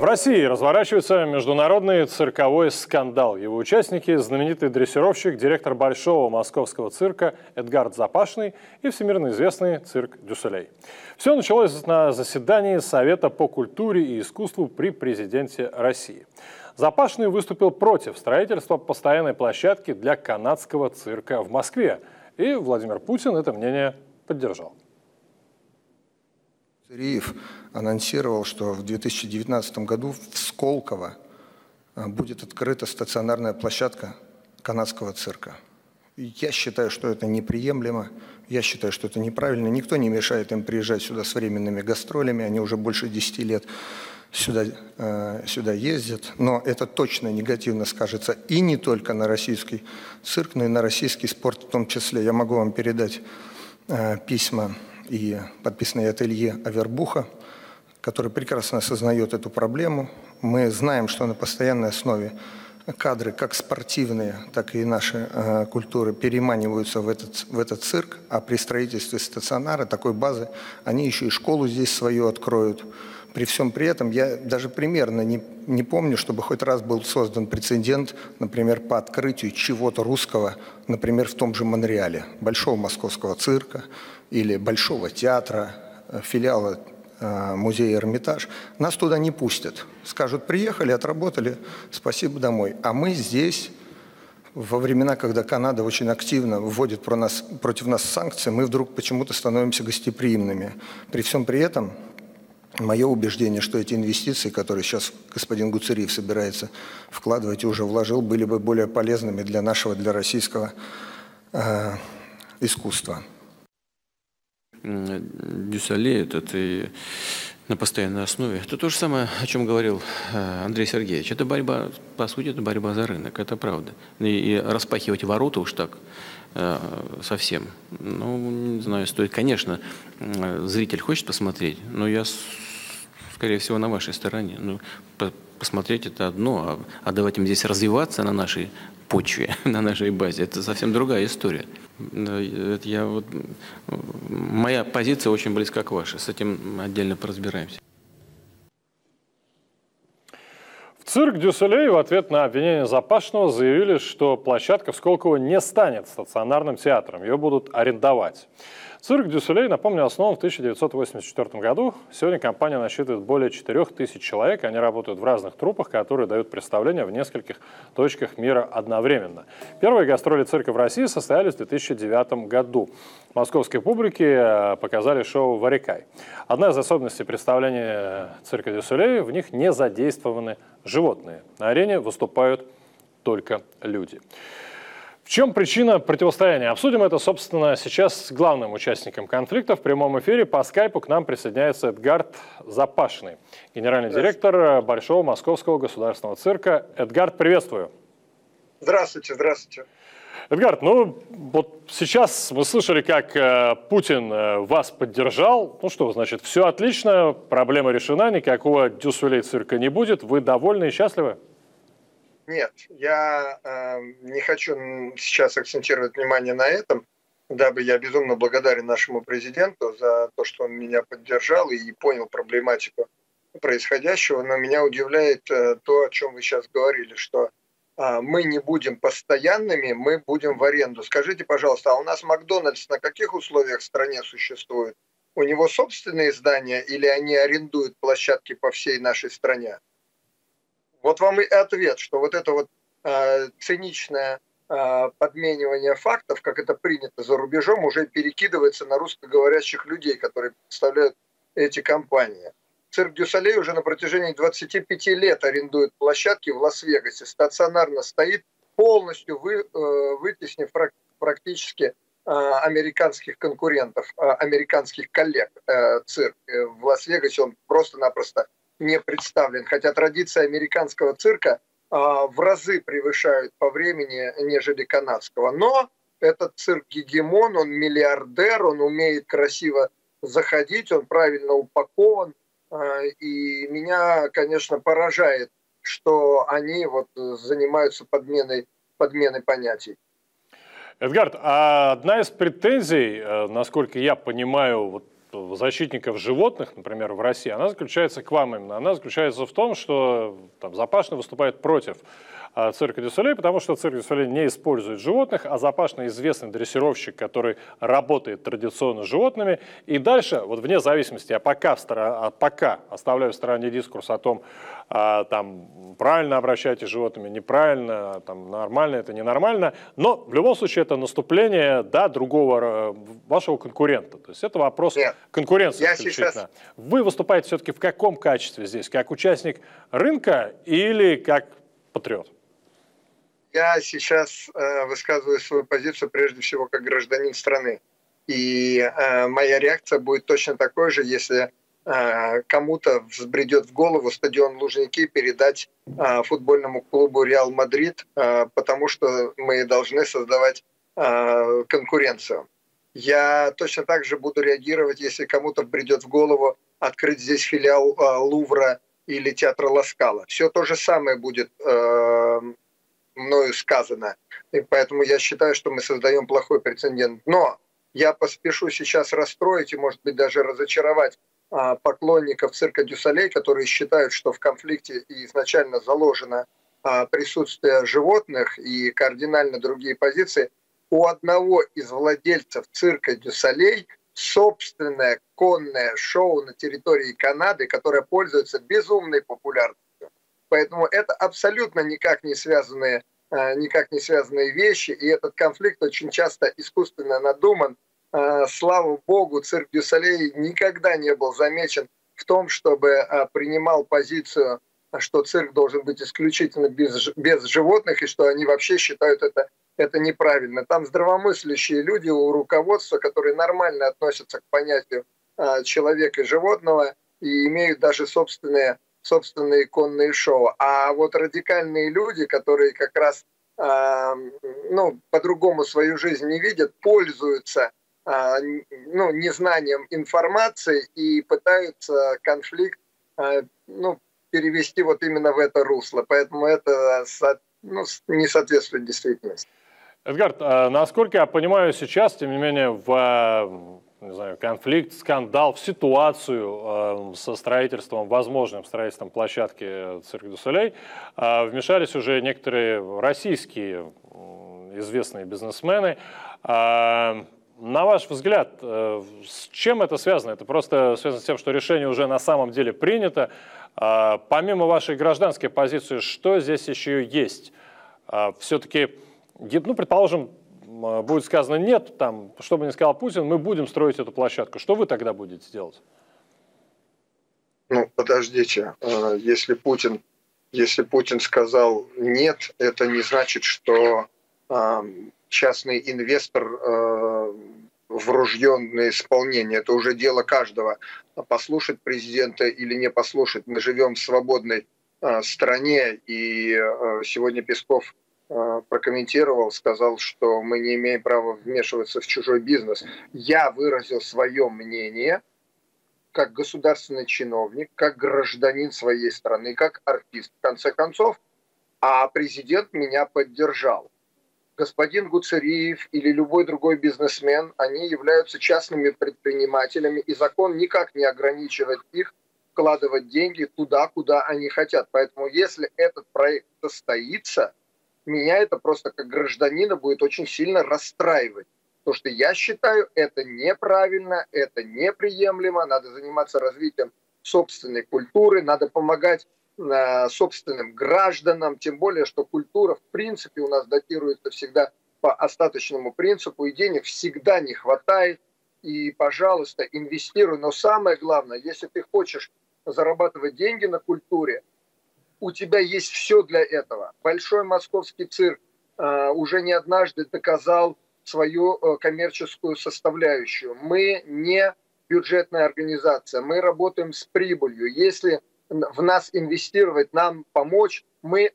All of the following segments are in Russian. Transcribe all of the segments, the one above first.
В России разворачивается международный цирковой скандал. Его участники – знаменитый дрессировщик, директор Большого московского цирка Эдгард Запашный и всемирно известный цирк Дюсселей. Все началось на заседании Совета по культуре и искусству при президенте России. Запашный выступил против строительства постоянной площадки для канадского цирка в Москве. И Владимир Путин это мнение поддержал. Риев анонсировал, что в 2019 году в Сколково а, будет открыта стационарная площадка канадского цирка. Я считаю, что это неприемлемо, я считаю, что это неправильно. Никто не мешает им приезжать сюда с временными гастролями, они уже больше 10 лет сюда, э, сюда ездят, но это точно негативно скажется и не только на российский цирк, но и на российский спорт в том числе. Я могу вам передать э, письма и подписанные от Авербуха, который прекрасно осознает эту проблему. Мы знаем, что на постоянной основе кадры, как спортивные, так и наши э, культуры, переманиваются в этот, в этот цирк, а при строительстве стационара, такой базы, они еще и школу здесь свою откроют. При всем при этом я даже примерно не, не помню, чтобы хоть раз был создан прецедент, например, по открытию чего-то русского, например, в том же Монреале, Большого московского цирка или Большого театра, э, филиала э, музея Эрмитаж, нас туда не пустят. Скажут, приехали, отработали, спасибо домой. А мы здесь, во времена, когда Канада очень активно вводит про нас, против нас санкции, мы вдруг почему-то становимся гостеприимными. При всем при этом Мое убеждение, что эти инвестиции, которые сейчас господин Гуцериев собирается вкладывать и уже вложил, были бы более полезными для нашего, для российского э, искусства. Дюсале, это и на постоянной основе. Это то же самое, о чем говорил э, Андрей Сергеевич. Это борьба, по сути, это борьба за рынок, это правда. И, и распахивать ворота уж так э, совсем, ну, не знаю, стоит. Конечно, зритель хочет посмотреть, но я скорее всего, на вашей стороне. Ну, по посмотреть это одно, а, а давать им здесь развиваться на нашей почве, на нашей базе, это совсем другая история. Это я вот, моя позиция очень близка к вашей, с этим отдельно поразбираемся. В цирк Дюсселей в ответ на обвинение Запашного заявили, что площадка в Сколково не станет стационарным театром, ее будут арендовать. Цирк дю Солей, напомню, основан в 1984 году. Сегодня компания насчитывает более 4000 человек. Они работают в разных труппах, которые дают представления в нескольких точках мира одновременно. Первые гастроли цирка в России состоялись в 2009 году. Московской публике э, показали шоу «Варекай». Одна из особенностей представления цирка дю Солей – в них не задействованы животные. На арене выступают только люди. Чем причина противостояния? Обсудим это, собственно, сейчас с главным участником конфликта. В прямом эфире по скайпу к нам присоединяется Эдгард Запашный, генеральный директор Большого Московского государственного цирка. Эдгард, приветствую. Здравствуйте, здравствуйте. Эдгард, ну вот сейчас мы слышали, как э, Путин э, вас поддержал. Ну что, значит, все отлично, проблема решена, никакого дюсулей цирка не будет. Вы довольны и счастливы? Нет, я э, не хочу сейчас акцентировать внимание на этом, дабы я безумно благодарен нашему президенту за то, что он меня поддержал и понял проблематику происходящего, но меня удивляет э, то, о чем вы сейчас говорили, что э, мы не будем постоянными, мы будем в аренду. Скажите, пожалуйста, а у нас Макдональдс на каких условиях в стране существует? У него собственные здания или они арендуют площадки по всей нашей стране? Вот вам и ответ, что вот это вот э, циничное э, подменивание фактов, как это принято за рубежом, уже перекидывается на русскоговорящих людей, которые представляют эти компании. Цирк дю Солей уже на протяжении 25 лет арендует площадки в Лас-Вегасе, стационарно стоит, полностью вы, э, вытеснив практически э, американских конкурентов, э, американских коллег э, цирк. В Лас-Вегасе он просто-напросто не представлен, хотя традиции американского цирка а, в разы превышают по времени, нежели канадского. Но этот цирк гегемон, он миллиардер, он умеет красиво заходить, он правильно упакован. А, и меня, конечно, поражает, что они вот занимаются подменой, подменой понятий. Эдгард, а одна из претензий, э, насколько я понимаю, вот защитников животных, например, в России, она заключается к вам именно. Она заключается в том, что там, Запашный выступает против а, цирка дю Солей, потому что цирк дю Солей не использует животных, а Запашный известный дрессировщик, который работает традиционно с животными. И дальше, вот вне зависимости, я пока, стороне, а пока оставляю в стороне дискурс о том, а, там, правильно обращайтесь с животными, неправильно, там, нормально это, ненормально, но в любом случае это наступление да, другого, э, вашего конкурента. То есть это вопрос Нет, конкуренции я Сейчас... Вы выступаете все-таки в каком качестве здесь? Как участник рынка или как патриот? Я сейчас э, высказываю свою позицию прежде всего как гражданин страны. И э, моя реакция будет точно такой же, если э, кому-то взбредет в голову стадион Лужники передать э, футбольному клубу Реал Мадрид, э, потому что мы должны создавать э, конкуренцию. Я точно так же буду реагировать, если кому-то придет в голову открыть здесь филиал э, Лувра или театра Ласкала. Все то же самое будет э, мною сказано. И поэтому я считаю, что мы создаем плохой прецедент. Но я поспешу сейчас расстроить и, может быть, даже разочаровать а, поклонников цирка Дюсалей, которые считают, что в конфликте изначально заложено а, присутствие животных и кардинально другие позиции. У одного из владельцев цирка дю Солей собственное конное шоу на территории Канады, которое пользуется безумной популярностью. Поэтому это абсолютно никак не связанные, э, никак не связанные вещи, и этот конфликт очень часто искусственно надуман. Э, слава богу, цирк дю Солей никогда не был замечен в том, чтобы э, принимал позицию, что цирк должен быть исключительно без, без животных, и что они вообще считают это, это неправильно. Там здравомыслящие люди у руководства, которые нормально относятся к понятию человека и животного, и имеют даже собственные собственные конные шоу. А вот радикальные люди, которые как раз э, ну, по-другому свою жизнь не видят, пользуются э, ну, незнанием информации и пытаются конфликт ну, перевести вот именно в это русло. Поэтому это ну, не соответствует действительности. Эдгард, насколько я понимаю, сейчас, тем не менее, в не знаю, конфликт, скандал, в ситуацию э, со строительством, возможным строительством площадки Цирк дю Солей э, вмешались уже некоторые российские э, известные бизнесмены. Э, на ваш взгляд, э, с чем это связано? Это просто связано с тем, что решение уже на самом деле принято. Э, помимо вашей гражданской позиции, что здесь еще есть? Э, все-таки, ну, предположим, а, будет сказано нет, там, что бы ни сказал Путин, мы будем строить эту площадку. Что вы тогда будете делать? Ну, подождите, а, если Путин, если Путин сказал нет, это не значит, что а, частный инвестор в ружье исполнение. Это уже дело каждого. Послушать президента или не послушать. Мы живем в свободной стране, и сегодня Песков прокомментировал, сказал, что мы не имеем права вмешиваться в чужой бизнес. Я выразил свое мнение как государственный чиновник, как гражданин своей страны, как артист, в конце концов, а президент меня поддержал. Господин Гуцериев или любой другой бизнесмен, они являются частными предпринимателями, и закон никак не ограничивает их вкладывать деньги туда, куда они хотят. Поэтому если этот проект состоится – меня это просто как гражданина будет очень сильно расстраивать. Потому что я считаю, это неправильно, это неприемлемо, надо заниматься развитием собственной культуры, надо помогать э, собственным гражданам, тем более, что культура в принципе у нас датируется всегда по остаточному принципу, и денег всегда не хватает, и, пожалуйста, инвестируй. Но самое главное, если ты хочешь зарабатывать деньги на культуре, у тебя есть все для этого. Большой московский цирк э, уже не однажды доказал свою э, коммерческую составляющую. Мы не бюджетная организация, мы работаем с прибылью. Если в нас инвестировать, нам помочь, мы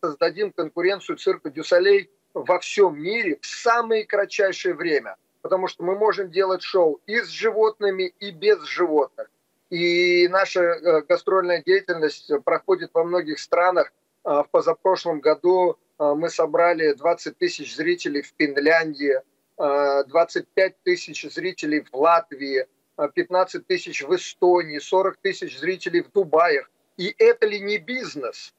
создадим конкуренцию цирка Дюсалей во всем мире в самое кратчайшее время. Потому что мы можем делать шоу и с животными, и без животных. И наша э, гастрольная деятельность проходит во многих странах. А, в позапрошлом году а, мы собрали 20 тысяч зрителей в Финляндии, 25 а, тысяч зрителей в Латвии. 15 тысяч в Эстонии, 40 тысяч зрителей в Дубаях. И это ли не бизнес?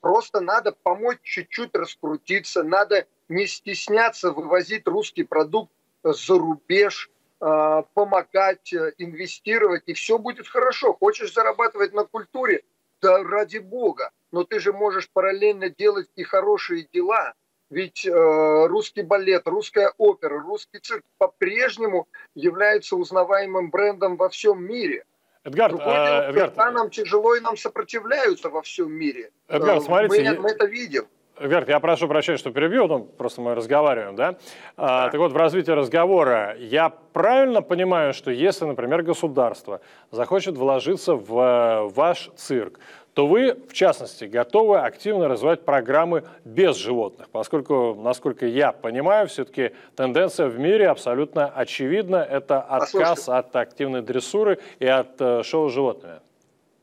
Просто надо помочь чуть-чуть раскрутиться, надо не стесняться вывозить русский продукт за рубеж, помогать, э, инвестировать, и все будет хорошо. Хочешь зарабатывать на культуре? Да ради бога. Но ты же можешь параллельно делать и хорошие дела. Ведь э, русский балет, русская опера, русский цирк по-прежнему является узнаваемым брендом во всем мире. Эдгард, Другое а, дело, Эдгард, нам тяжело и нам сопротивляются во всем мире. Эдгард, э, смотрите, мы, мы это видим. Верт, я прошу прощения, что перебью, ну, просто мы разговариваем, да? А, так вот, в развитии разговора, я правильно понимаю, что если, например, государство захочет вложиться в э, ваш цирк, то вы, в частности, готовы активно развивать программы без животных, поскольку, насколько я понимаю, все-таки тенденция в мире абсолютно очевидна, это отказ Послушайте. от активной дрессуры и от э, шоу с животными.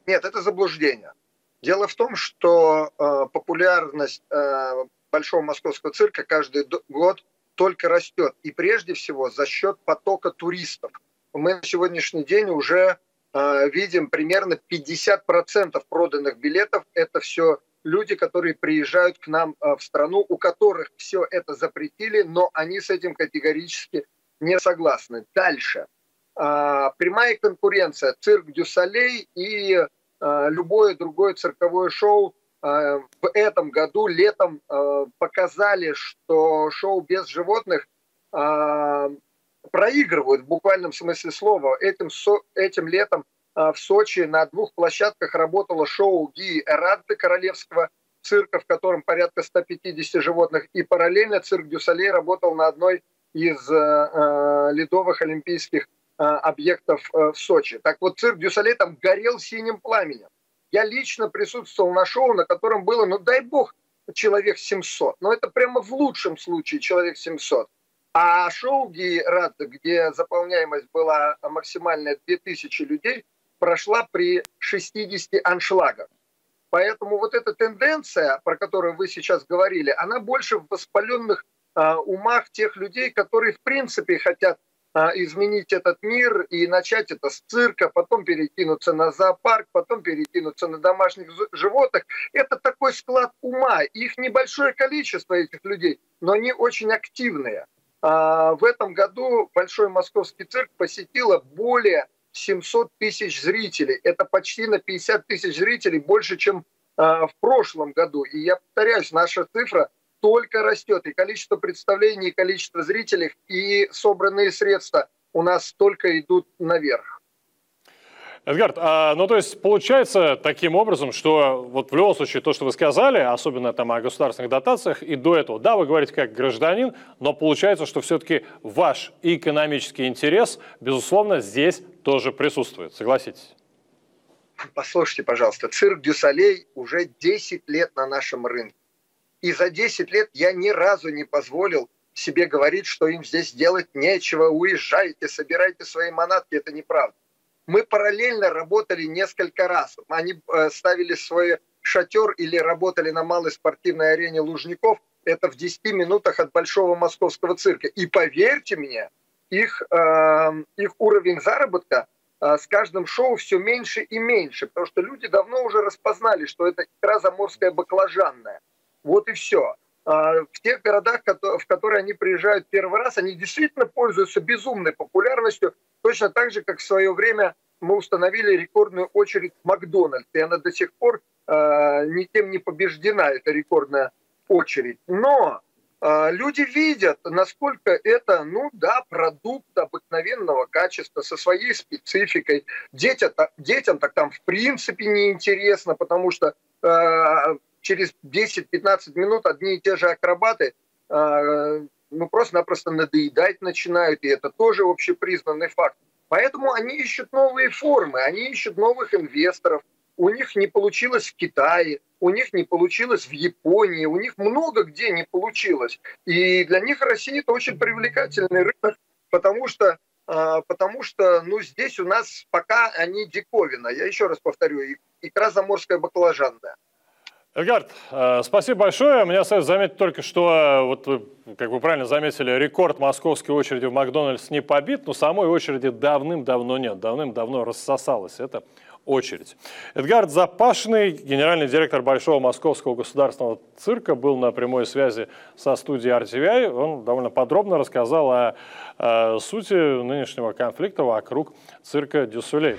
Нет, это заблуждение. Дело в том, что э, популярность э, Большого Московского цирка каждый год только растет. И прежде всего за счет потока туристов. Мы на сегодняшний день уже э, видим примерно 50% проданных билетов. Это все люди, которые приезжают к нам э, в страну, у которых все это запретили, но они с этим категорически не согласны. Дальше. Э, прямая конкуренция. Цирк дю Солей и любое другое цирковое шоу э, в этом году летом э, показали, что шоу без животных проигрывают в буквальном смысле слова. Этим, этим летом в Сочи на двух площадках работало шоу Гии Эрадзе королевского цирка, в котором порядка 150 животных, и параллельно цирк дю Солей работал на одной из ледовых олимпийских Э, объектов э, в Сочи. Так вот, цирк дю Солей там горел синим пламенем. Я лично присутствовал на шоу, на котором было, ну дай бог, человек 700. Но это прямо в лучшем случае человек 700. А шоу Гейрат, где заполняемость была максимальная 2000 людей, прошла при 60 аншлагах. Поэтому вот эта тенденция, про которую вы сейчас говорили, она больше в воспаленных э, умах тех людей, которые в принципе хотят изменить этот мир и начать это с цирка, потом перекинуться на зоопарк, потом перекинуться на домашних животных. Это такой склад ума. Их небольшое количество, этих людей, но они очень активные. А, в этом году Большой Московский цирк посетило более 700 тысяч зрителей. Это почти на 50 тысяч зрителей больше, чем а, в прошлом году. И я повторяюсь, наша цифра – только растет. И количество представлений, и количество зрителей, и собранные средства у нас только идут наверх. Эдгард, а, ну то есть получается таким образом, что вот в любом случае то, что вы сказали, особенно там о государственных дотациях, и до этого, да, вы говорите как гражданин, но получается, что все-таки ваш экономический интерес, безусловно, здесь тоже присутствует, согласитесь? Послушайте, пожалуйста, цирк Дюсалей уже 10 лет на нашем рынке. И за 10 лет я ни разу не позволил себе говорить, что им здесь делать нечего, уезжайте, собирайте свои манатки. Это неправда. Мы параллельно работали несколько раз. Они э, ставили свой шатер или работали на малой спортивной арене Лужников. Это в 10 минутах от Большого Московского цирка. И поверьте мне, их, э, их уровень заработка э, с каждым шоу все меньше и меньше, потому что люди давно уже распознали, что это икра заморская баклажанная. Вот и все. А, в тех городах, в которые они приезжают первый раз, они действительно пользуются безумной популярностью, точно так же, как в свое время мы установили рекордную очередь в Макдональдс, и она до сих пор э, никем не побеждена, эта рекордная очередь. Но э, люди видят, насколько это, ну да, продукт обыкновенного качества, со своей спецификой. Детям, детям так там в принципе неинтересно, потому что через 10-15 минут одни и те же акробаты э, ну, просто-напросто надоедать начинают, и это тоже общепризнанный факт. Поэтому они ищут новые формы, они ищут новых инвесторов. У них не получилось в Китае, у них не получилось в Японии, у них много где не получилось. И для них Россия это очень привлекательный рынок, потому что а, потому что ну, здесь у нас пока они диковина. Я еще раз повторю, икра заморская баклажанная. Эдгард, э, спасибо большое. Мне остается заметить только, что, э, вот вы, как вы правильно заметили, рекорд московской очереди в Макдональдс не побит, но самой очереди давным-давно нет, давным-давно рассосалась эта очередь. Эдгард Запашный, генеральный директор Большого Московского государственного цирка, был на прямой связи со студией RTVI. Он довольно подробно рассказал о, о сути нынешнего конфликта вокруг цирка Дюсулей.